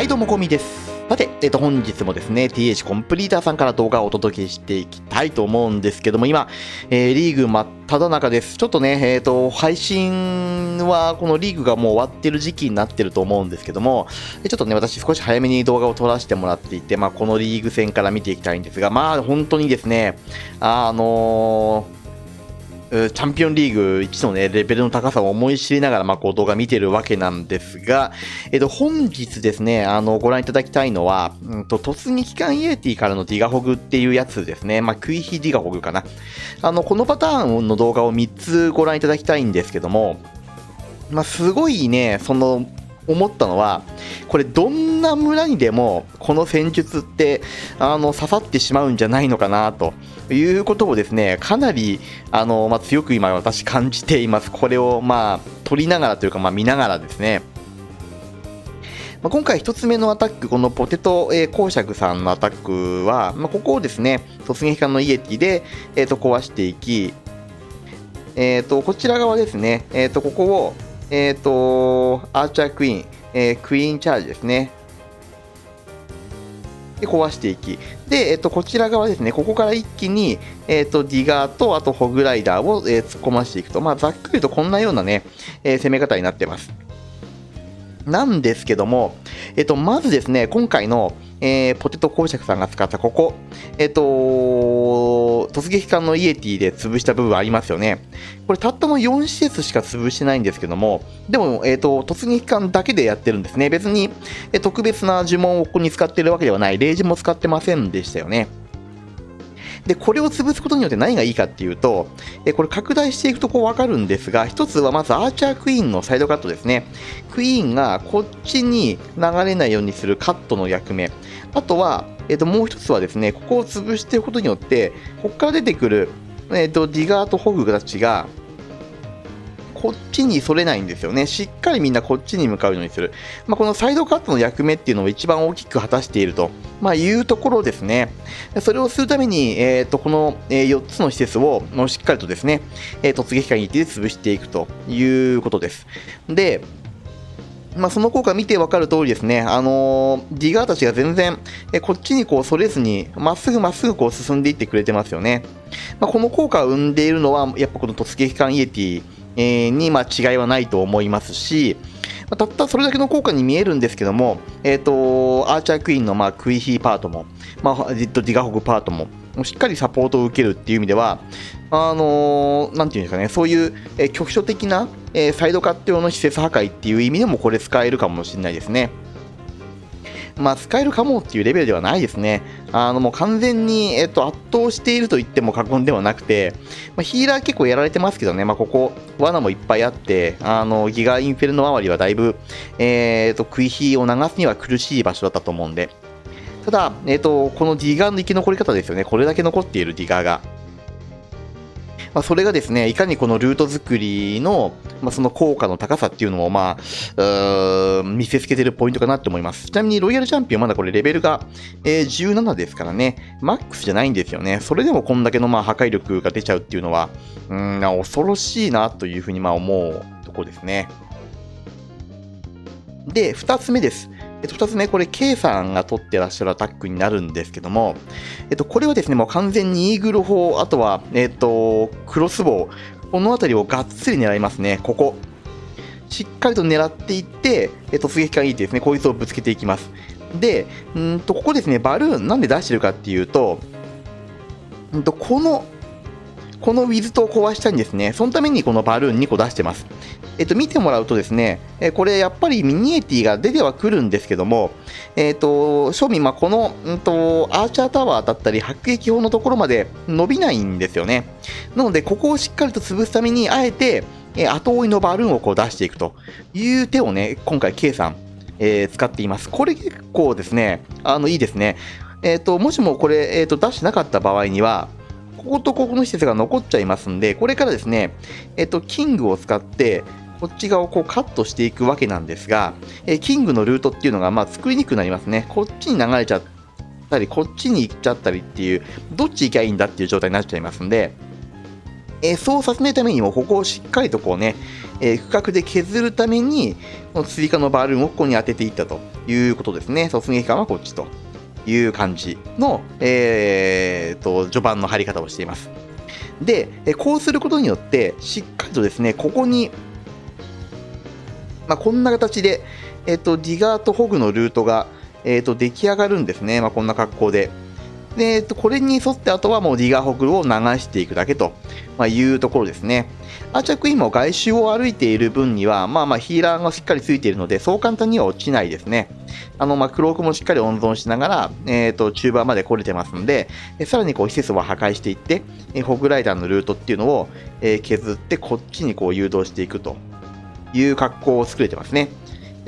はい、どうも、こみです。さて、えっと、本日もですね、TH コンプリーターさんから動画をお届けしていきたいと思うんですけども、今、えーリーグ真っ只中です。ちょっとね、えっ、と、配信は、このリーグがもう終わってる時期になってると思うんですけども、ちょっとね、私少し早めに動画を撮らせてもらっていて、まあ、このリーグ戦から見ていきたいんですが、まあ、本当にですね、あのーチャンピオンリーグ1のね、レベルの高さを思い知りながら、まあ、こう動画見てるわけなんですが、えっと、本日ですね、あの、ご覧いただきたいのは、うんと、突撃艦イエティからのディガホグっていうやつですね。まあ、クイヒディガホグかな。あの、このパターンの動画を3つご覧いただきたいんですけども、まあ、すごいね、その、思ったのは、これどんな村にでもこの戦術ってあの刺さってしまうんじゃないのかなと。いうことをですねかなりあの、まあ、強く今私感じています。これをまあ取りながらというか、まあ、見ながらですね。まあ、今回1つ目のアタック、このポテト、えー、公爵さんのアタックは、まあ、ここをですね、突撃艦のイエティで、えー、と壊していき、えー、とこちら側ですね、えー、とここを、えー、とアーチャークイーン、えークイーンチャージですね。で壊していき、で、えっと、こちら側ですね、ここから一気に、えっと、ディガーと、あと、ホグライダーを、え突っ込ましていくと、まあ、ざっくりとこんなようなね、え攻め方になってます。なんですけども、えっと、まずですね、今回の、えーポテト公爵さんが使ったここ、えっと、突撃艦のイエティで潰した部分ありますよね。これたったの4施設しか潰してないんですけども、でも、えっと、突撃艦だけでやってるんですね。別に、え特別な呪文をここに使ってるわけではない。レイジも使ってませんでしたよね。で、これを潰すことによって何がいいかっていうと、えこれ拡大していくとこうわかるんですが、一つはまずアーチャークイーンのサイドカットですね。クイーンがこっちに流れないようにするカットの役目。あとは、えっともう一つはですね、ここを潰していくことによって、ここから出てくる、えっとディガーとホグたちが、こっちにそれないんですよね。しっかりみんなこっちに向かうようにする。まあ、このサイドカットの役目っていうのを一番大きく果たしていると、まあ、いうところですね。それをするために、えー、とこの、4つの施設をしっかりとですね、え突撃艦にて潰していくということです。で、まあ、その効果見て分かる通りですね、あのーディガーたちが全然、えこっちにこうそれずに、まっすぐまっすぐこう進んでいってくれてますよね。まあ、この効果を生んでいるのは、やっぱこの突撃艦イエティ、に、ま、違いはないと思いますし、たったそれだけの効果に見えるんですけども、えー、とアーチャークイーンの、まあ、クイヒーパートも、まあ、ディディガホグパートも、しっかりサポートを受けるっていう意味では、あのーなんていうんですかね、そういう、えー局所的な、えーサイドカット用の施設破壊っていう意味でもこれ使えるかもしれないですね。まあ、使えるかもっていうレベルではないですね。あの、もう完全に、えっと、圧倒していると言っても過言ではなくて、まあ、ヒーラー結構やられてますけどね、まあ、ここ、罠もいっぱいあって、あの、ギガインフェルノ周りはだいぶ、えっと、クイヒを流すには苦しい場所だったと思うんで、ただ、えっと、このディガーの生き残り方ですよね、これだけ残っているディガーが。まあ、それがですね、いかにこのルート作りの、まあ、その効果の高さっていうのを、まあ、見せつけてるポイントかなって思います。ちなみに、ロイヤルチャンピオンまだこれレベルが、えー17ですからね、マックスじゃないんですよね。それでもこんだけのまあ破壊力が出ちゃうっていうのは、うん、恐ろしいなというふうにまあ思うところですね。で、2つ目です。えっと、2つ目、これ、K さんが取ってらっしゃるアタックになるんですけども、えっと、これはですね、もう完全にイーグル砲、あとは、えっと、クロスボウ、この辺りをがっつり狙いますね、ここ。しっかりと狙っていって、えっと、突撃艦いいですね、こいつをぶつけていきます。で、うんと、ここですね、バルーン、なんで出してるかっていうと、うんと、この、このウィズトを壊したいんですね。そのためにこのバルーン2個出してます。えっと、見てもらうとですね、えこれやっぱりミニエティが出てはくるんですけども、えっと、正味、まあ、この、うんと、アーチャータワーだったり、迫撃砲のところまで伸びないんですよね。なので、ここをしっかりと潰すために、あえて、え後追いのバルーンをこう出していくという手をね、今回、K さん、えー使っています。これ結構ですね、あの、いいですね。えっと、もしもこれ、えっと、出してなかった場合には、こことここの施設が残っちゃいますんで、これからですね、えっと、キングを使って、こっち側をこうカットしていくわけなんですが、えキングのルートっていうのが、まあ、作りにくくなりますね。こっちに流れちゃったり、こっちに行っちゃったりっていう、どっち行きゃいいんだっていう状態になっちゃいますんで、えー、そうさせないためにも、ここをしっかりとこうね、えー、区画で削るために、この追加のバルーンをここに当てていったということですね。突撃艦はこっちという感じの、えー、と、序盤の張り方をしています。で、えこうすることによって、しっかりとですね、ここに、まあ、こんな形で、えっ、と、ディガーとホグのルートが、えっ、と、出来上がるんですね。まあ、こんな格好で。で、えっと、これに沿ってあとはもうディガーホグを流していくだけと、まあ、いうところですね。アーチャークイーンも外周を歩いている分には、まあまあヒーラーがしっかりついているので、そう簡単には落ちないですね。あの、まあ、クロークもしっかり温存しながら、えっ、ー、と、中盤まで来れてますんで、さらにこう施設を破壊していって、ホグライダーのルートっていうのを、え、削って、こっちにこう誘導していくという格好を作れてますね。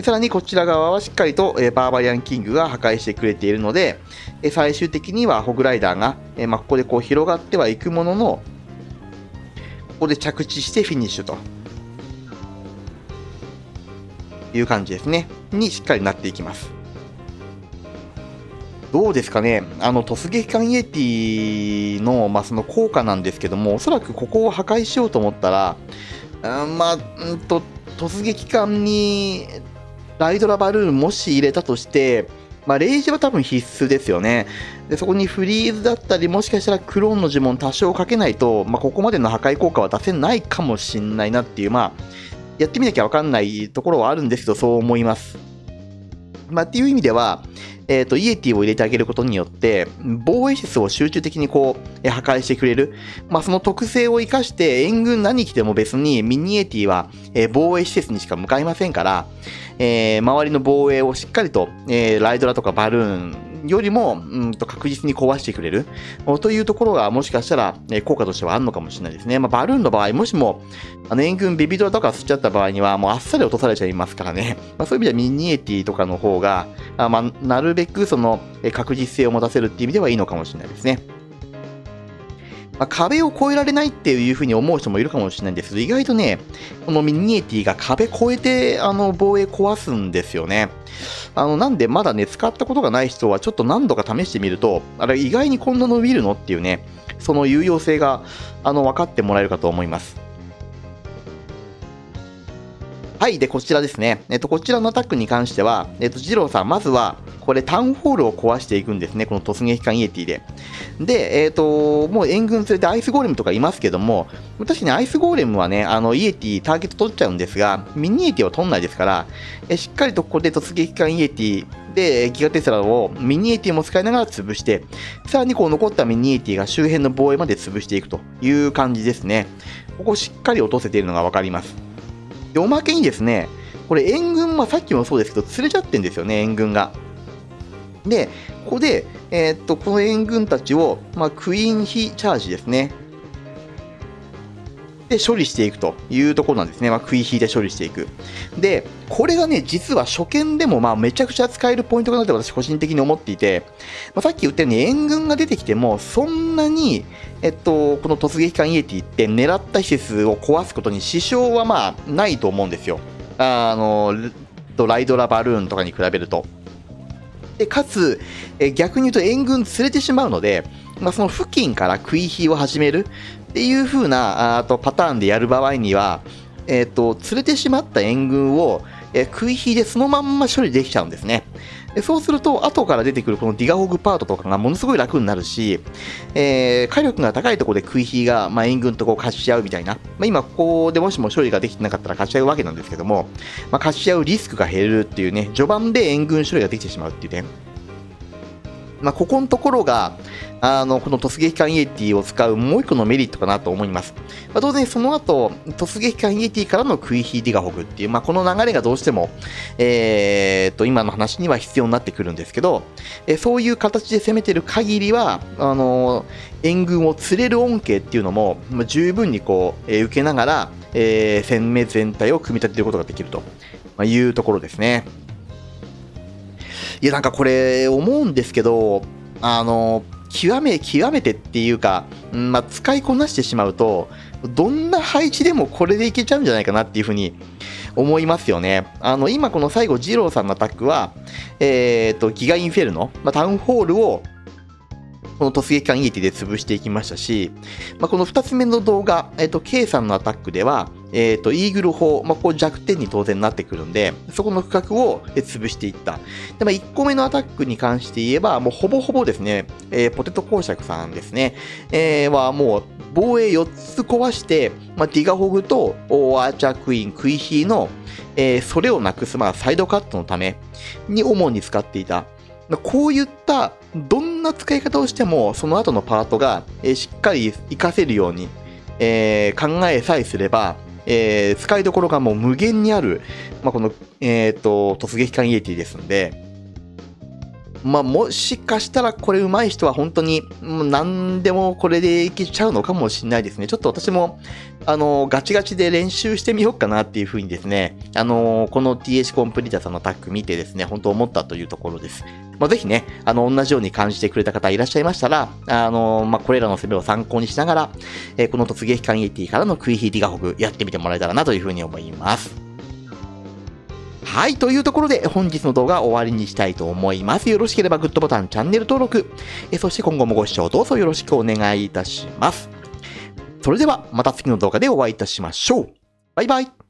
さらにこちら側はしっかりと、えバーバリアンキングが破壊してくれているので、え最終的にはホグライダーが、えまあ、ここでこう広がってはいくものの、ここで着地してフィニッシュという感じですね。にしっかりなっていきます。どうですかね、あの突撃艦イエティの,、まあその効果なんですけども、おそらくここを破壊しようと思ったら、うん、まあ、んと、突撃艦にライドラバルーンもし入れたとして、まあ、レイジは多分必須ですよね。で、そこにフリーズだったり、もしかしたらクローンの呪文多少かけないと、まあ、ここまでの破壊効果は出せないかもしんないなっていう、まあ、やってみなきゃわかんないところはあるんですけど、そう思います。まあ、っていう意味では、えっ、ー、と、イエティを入れてあげることによって、防衛施設を集中的にこう、破壊してくれる。まあ、その特性を活かして、援軍何来ても別にミニエティは、え防衛施設にしか向かいませんから、えー、周りの防衛をしっかりと、えー、ライドラとかバルーンよりも、うんと確実に壊してくれるというところがもしかしたら、え効果としてはあるのかもしれないですね。まあ、バルーンの場合、もしも、あの、援軍ビビドラとか吸っちゃった場合には、もうあっさり落とされちゃいますからね。まあ、そういう意味ではミニエティとかの方が、まあ、なるべくその、確実性を持たせるっていう意味ではいいのかもしれないですね。まあ、壁を越えられないっていうふうに思う人もいるかもしれないんですけど、意外とね、このミニエティが壁越えて、あの、防衛壊すんですよね。あの、なんでまだね、使ったことがない人はちょっと何度か試してみると、あれ意外にこんな伸びるのっていうね、その有用性が、あの、分かってもらえるかと思います。はい。で、こちらですね。えっと、こちらのアタックに関しては、えっと、ジローさん、まずは、これタウンホールを壊していくんですね、この突撃艦イエティで。で、えっ、ー、と、もう援軍連れてアイスゴーレムとかいますけども、確かにアイスゴーレムはね、あの、イエティターゲット取っちゃうんですが、ミニイエティは取んないですから、えしっかりとここで突撃艦イエティで、ギガテスラをミニエティも使いながら潰して、さらにこう残ったミニエティが周辺の防衛まで潰していくという感じですね。ここしっかり落とせているのがわかります。で、おまけにですね、これ援軍はさっきもそうですけど、釣れちゃってんですよね、援軍が。で、ここで、えー、っと、この援軍たちを、まあ、クイーンヒチャージですね。で、処理していくというところなんですね。まあ、クイーンヒで処理していく。で、これがね、実は初見でも、まあ、めちゃくちゃ使えるポイントかなって私個人的に思っていて、まあ、さっき言ったように援軍が出てきても、そんなに、えっと、この突撃艦イエティって狙った施設を壊すことに支障はまあ、ないと思うんですよ。あの、ライドラバルーンとかに比べると。でかつ、え逆に言うと援軍連れてしまうので、まあ、その付近から食い火を始めるっていう風なあとパターンでやる場合には、えーと、連れてしまった援軍を、え食い火でそのまんま処理できちゃうんですね。でそうすると、後から出てくるこのディガホグパートとかがものすごい楽になるし、えー、火力が高いところで食い火が、まあ、援軍とこう貸し合うみたいな、まあ、今ここでもしも処理ができてなかったら貸し合うわけなんですけども、まあ、貸し合うリスクが減るっていうね、序盤で援軍処理ができてしまうっていうね、まあ、ここのところが、あの、この突撃艦イエティを使うもう一個のメリットかなと思います。まあ、当然その後、突撃艦イエティからのクイヒーディガホグっていう、まあ、この流れがどうしても、えー、と、今の話には必要になってくるんですけど、えそういう形で攻めてる限りは、あの、援軍を釣れる恩恵っていうのも、まあ、十分にこう、えー、受けながら、えー、攻め全体を組み立てることができると、まいうところですね。いや、なんかこれ、思うんですけど、あの、極め、極めてっていうか、まあ、使いこなしてしまうと、どんな配置でもこれでいけちゃうんじゃないかなっていうふうに思いますよね。あの、今この最後、二郎さんのアタックは、えっ、ー、と、ギガインフェルノ、まあ、タウンホールをこの突撃艦イエティで潰していきましたし、まあ、この2つ目の動画、えっ、と、K さんのアタックでは、えっ、と、イーグル砲、まあ、こう弱点に当然なってくるんで、そこの区画を潰していった。で、まあ、1個目のアタックに関して言えば、もうほぼほぼですね、えー、ポテト公爵さんですね、えー、はもう防衛4つ壊して、まあ、ディガホグとオアーチャークイーン、クイヒーの、えー、それをなくす、まあ、サイドカットのために主に使っていた。こういったどんな使い方をしてもその後のパートが、えー、しっかり活かせるように、えー、考えさえすれば、えー、使いどころがもう無限にある、まあ、この、えーと、突撃艦イエティですんで、まあ、もしかしたらこれ上手い人は本当に、何でもこれでいけちゃうのかもしれないですね。ちょっと私も、あの、ガチガチで練習してみようかなっていうふうにですね、あの、この TH コンプリータさんのタッグ見てですね、本当思ったというところです。まあ、ぜひね、あの、同じように感じてくれた方いらっしゃいましたら、あの、まあ、これらの攻めを参考にしながら、え、この突撃艦エティからのクイヒーディガホグやってみてもらえたらなというふうに思います。はい、というところで本日の動画は終わりにしたいと思います。よろしければグッドボタン、チャンネル登録、えそして今後もご視聴どうぞよろしくお願いいたします。それではまた次の動画でお会いいたしましょう。バイバイ。